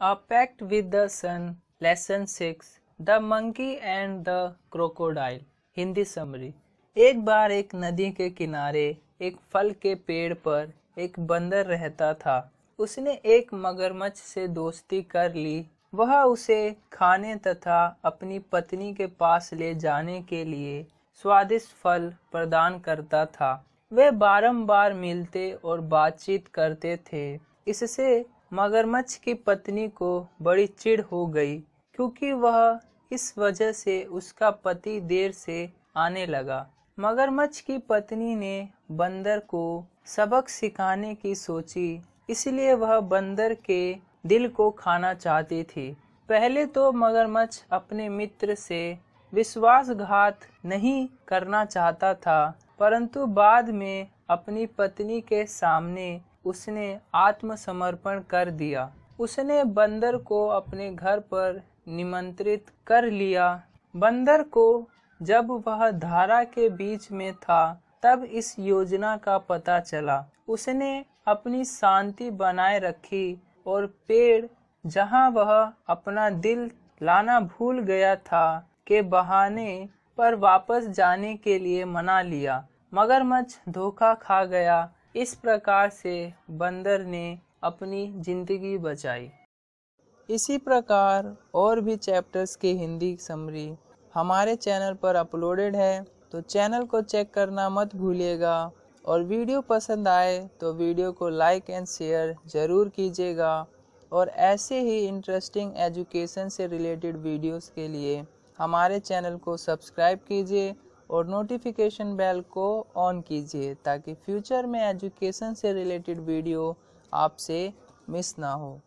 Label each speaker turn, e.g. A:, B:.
A: A Pact with the Sun, Lesson 6 The Monkey and the Crocodile Hindi summary एक बार एक नदी के किनारे, एक फल के पेड़ पर एक बंदर रहता था। उसने एक मगरमच्छ से दोस्ती कर ली। वह उसे खाने तथा अपनी पत्नी के पास ले जाने के लिए स्वादिष्ट फल प्रदान करता था। वे बारंबार मिलते और बातचीत करते थे। इससे मगरमच्छ की पत्नी को बड़ी चिढ़ हो गई, क्योंकि वह इस वजह से उसका पति देर से आने लगा। मगरमच्छ की पत्नी ने बंदर को सबक सिखाने की सोची, इसलिए वह बंदर के दिल को खाना चाहती थी। पहले तो मगरमच्छ अपने मित्र से विश्वासघात नहीं करना चाहता था, परंतु बाद में अपनी पत्नी के सामने उसने आत्मसमर्पण कर दिया। उसने बंदर को अपने घर पर निमंत्रित कर लिया। बंदर को जब वह धारा के बीच में था, तब इस योजना का पता चला। उसने अपनी शांति बनाए रखी और पेड़ जहाँ वह अपना दिल लाना भूल गया था, के बहाने पर वापस जाने के लिए मना लिया। मगरमच्छ धोखा खा गया। इस प्रकार से बंदर ने अपनी ज़िंदगी बचाई। इसी प्रकार और भी चैप्टर्स की हिंदी समरी हमारे चैनल पर अपलोडेड है तो चैनल को चेक करना मत भूलिएगा और वीडियो पसंद आए तो वीडियो को लाइक एंड शेयर ज़रूर कीजिएगा और ऐसे ही इंटरेस्टिंग एजुकेशन से रिलेटेड वीडियोस के लिए हमारे चैनल को सब्सक्राइब कीजिए और नोटिफिकेशन बेल को ऑन कीजिए ताकि फ्यूचर में एजुकेशन से रिलेटेड वीडियो आपसे मिस ना हो।